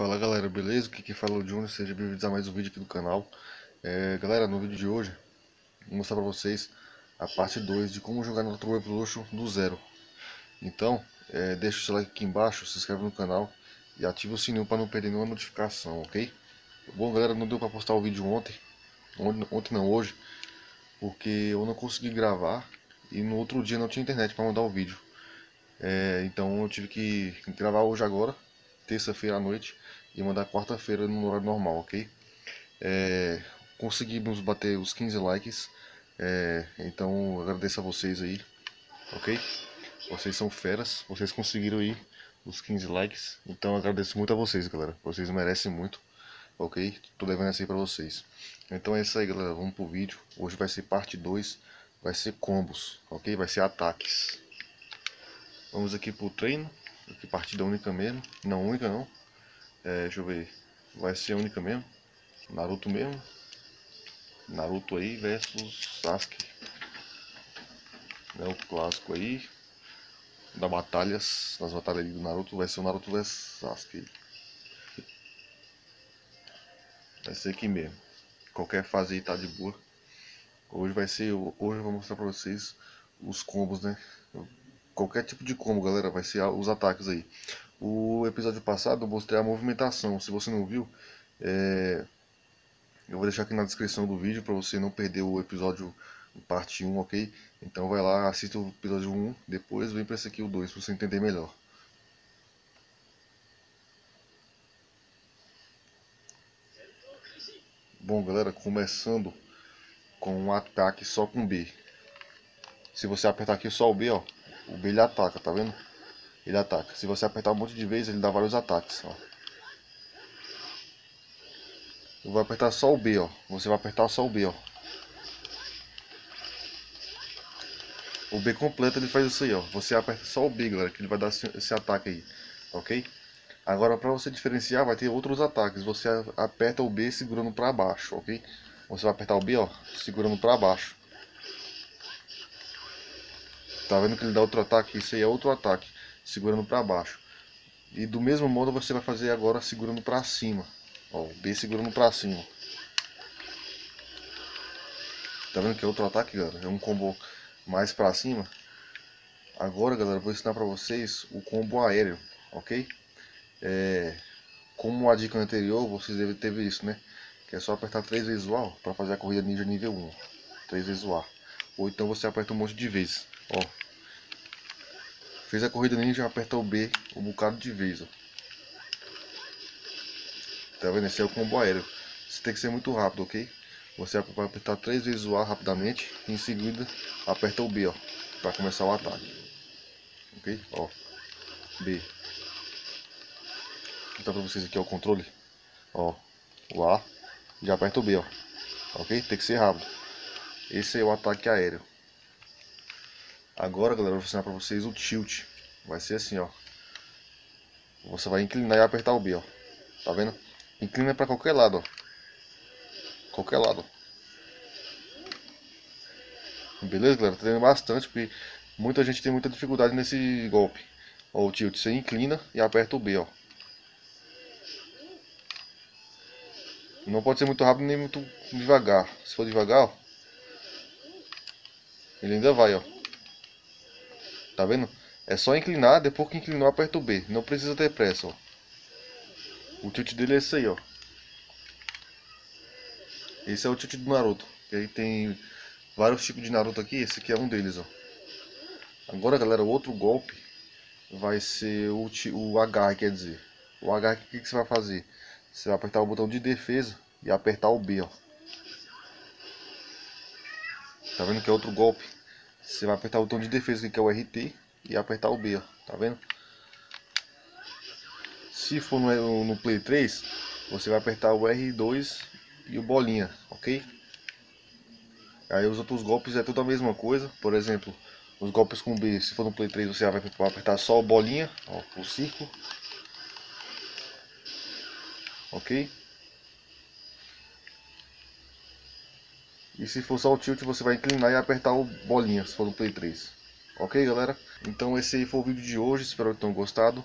Fala galera, beleza? Aqui quem fala é o Júnior, seja bem-vindos a mais um vídeo aqui do canal é, Galera, no vídeo de hoje vou mostrar pra vocês a parte 2 de como jogar no True Evolution do zero Então, é, deixa o seu like aqui embaixo, se inscreve no canal e ativa o sininho para não perder nenhuma notificação, ok? Bom galera, não deu pra postar o vídeo ontem, ontem, ontem não, hoje Porque eu não consegui gravar e no outro dia não tinha internet para mandar o vídeo é, Então eu tive que gravar hoje agora terça-feira à noite e mandar quarta-feira no horário normal, ok? É, conseguimos bater os 15 likes, é, então agradeço a vocês aí, ok? Vocês são feras, vocês conseguiram aí os 15 likes, então agradeço muito a vocês, galera. Vocês merecem muito, ok? Tô devendo essa aí pra vocês. Então é isso aí, galera. Vamos pro vídeo. Hoje vai ser parte 2, vai ser combos, ok? Vai ser ataques. Vamos aqui pro treino. Que partida única mesmo. Não única não. É, deixa eu ver. Vai ser única mesmo. Naruto mesmo. Naruto aí versus Sasuke. É o clássico aí. Da batalhas. Das batalhas do Naruto. Vai ser o Naruto versus Sasuke. Vai ser aqui mesmo. Qualquer fase aí tá de boa. Hoje vai ser. Hoje eu vou mostrar pra vocês os combos, né? Qualquer tipo de combo, galera, vai ser os ataques aí. O episódio passado eu mostrei a movimentação, se você não viu, é... eu vou deixar aqui na descrição do vídeo para você não perder o episódio parte 1, ok? Então vai lá, assista o episódio 1, depois vem para esse aqui o 2, para você entender melhor. Bom galera, começando com um ataque só com B. Se você apertar aqui só o B, ó, o B ele ataca, tá vendo? Ele ataca. Se você apertar um monte de vezes, ele dá vários ataques, ó. Eu vou apertar só o B, ó. Você vai apertar só o B, ó. O B completo ele faz isso aí, ó. Você aperta só o B, galera, que ele vai dar esse, esse ataque aí, ok? Agora, para você diferenciar, vai ter outros ataques. Você aperta o B segurando para baixo, ok? Você vai apertar o B, ó, segurando para baixo. Tá vendo que ele dá outro ataque? Isso aí é outro ataque, segurando para baixo. E do mesmo modo você vai fazer agora segurando para cima. Ó, B segurando para cima. Tá vendo que é outro ataque, galera? É um combo mais para cima. Agora, galera, eu vou ensinar para vocês o combo aéreo, ok? É, como a dica anterior, vocês devem ter visto, né? Que é só apertar três vezes o A para fazer a corrida ninja nível 1. Três vezes o A. Ou então você aperta um monte de vezes. Ó. Fez a corrida ninja, aperta o B um bocado de vez, ó. Tá vendo? Esse é o combo aéreo. Você tem que ser muito rápido, ok? Você vai apertar três vezes o A rapidamente. E em seguida, aperta o B, ó. Pra começar o ataque. Ok? Ó. B. Vou mostrar pra vocês aqui ó, o controle. Ó. O A. Já aperta o B, ó. Ok? Tem que ser rápido. Esse é o ataque aéreo. Agora, galera, eu vou ensinar pra vocês o tilt. Vai ser assim, ó. Você vai inclinar e apertar o B, ó. Tá vendo? Inclina pra qualquer lado, ó. Qualquer lado. Beleza, galera? Treinando bastante, porque muita gente tem muita dificuldade nesse golpe. Ó, o tilt. Você inclina e aperta o B, ó. Não pode ser muito rápido nem muito devagar. Se for devagar, ó. Ele ainda vai, ó. Tá vendo? É só inclinar, depois que inclinou aperta o B. Não precisa ter pressa, ó. O tilt dele é esse aí, ó. Esse é o tilt do Naruto. E aí tem vários tipos de Naruto aqui, esse aqui é um deles, ó. Agora, galera, o outro golpe vai ser o, o agarre, quer dizer. O agarre, o que, que você vai fazer? Você vai apertar o botão de defesa e apertar o B, ó. Tá vendo que é outro golpe? Você vai apertar o botão de defesa que é o RT e apertar o B, ó. Tá vendo? Se for no, no Play 3, você vai apertar o R2 e o bolinha, ok? Aí os outros golpes é tudo a mesma coisa. Por exemplo, os golpes com B, se for no Play 3, você vai apertar só o bolinha, ó, o círculo. Ok? E se for só o tilt, você vai inclinar e apertar o bolinha, se for no Play 3. Ok, galera? Então esse foi o vídeo de hoje, espero que tenham gostado.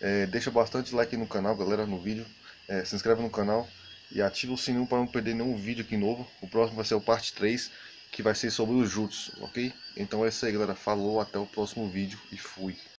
É, deixa bastante like no canal, galera, no vídeo. É, se inscreve no canal e ativa o sininho para não perder nenhum vídeo aqui novo. O próximo vai ser o parte 3, que vai ser sobre o Jutsu, ok? Então é isso aí, galera. Falou, até o próximo vídeo e fui.